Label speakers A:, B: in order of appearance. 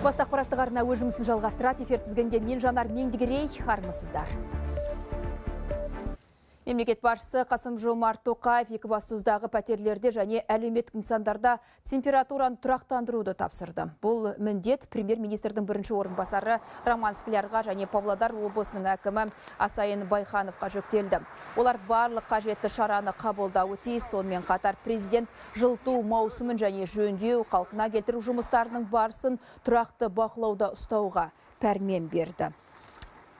A: Бас ақпараттық арна өз жұмысын жалғастырады. Эфир мен Жанар Меңдігерей армысыздар. Мемлекет басшысы Қасым Жомарт Тоқаев екібастұздағы пәтерлерде және әлеуметтік нысандарда температураны тұрақтандыруды тапсырды. Бұл міндет премьер-министрдің бірінші орынбасары Роман Склярға және Павлодар облысының әкімі Асайын Байхановқа жүктелді. Олар барлық қажетті шараны қабылдауы тиіс. Сонымен қатар президент жылту маусымын және жөндеу, қалпына келтіру жұмыстарының барысын тұрақты бақылауда ұстауға пәрмен берді.